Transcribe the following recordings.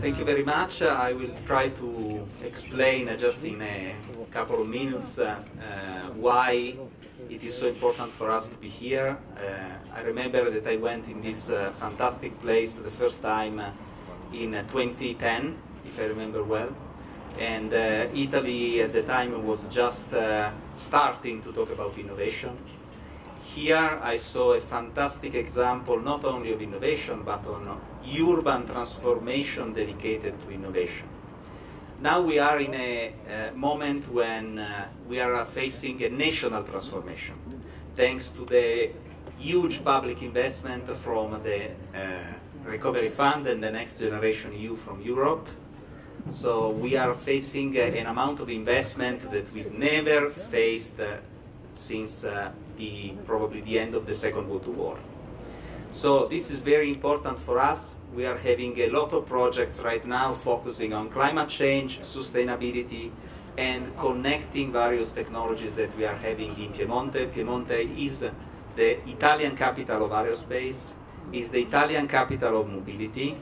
Thank you very much. Uh, I will try to explain uh, just in a couple of minutes uh, uh, why it is so important for us to be here. Uh, I remember that I went in this uh, fantastic place for the first time in 2010, if I remember well. And Italy at the time was just starting to talk about innovation. Here I saw a fantastic example not only of innovation but on urban transformation dedicated to innovation. Now we are in a uh, moment when uh, we are facing a national transformation thanks to the huge public investment from the uh, Recovery Fund and the Next Generation EU from Europe. So we are facing an amount of investment that we've never faced uh, since uh, the, probably the end of the Second World War. So this is very important for us. We are having a lot of projects right now focusing on climate change, sustainability, and connecting various technologies that we are having in Piemonte. Piemonte is the Italian capital of aerospace, is the Italian capital of mobility,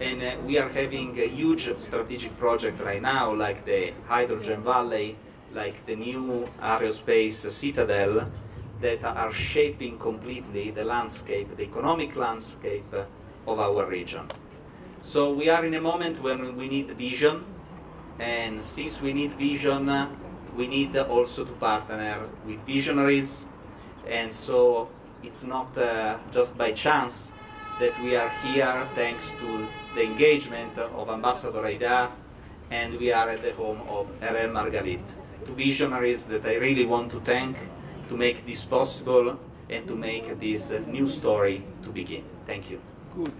and uh, we are having a huge strategic project right now like the Hydrogen Valley, like the new aerospace citadel that are shaping completely the landscape, the economic landscape of our region. So we are in a moment when we need vision, and since we need vision, we need also to partner with visionaries, and so it's not uh, just by chance that we are here thanks to the engagement of Ambassador Eydar, and we are at the home of Erel Margalit two visionaries that I really want to thank to make this possible and to make this uh, new story to begin. Thank you. Good.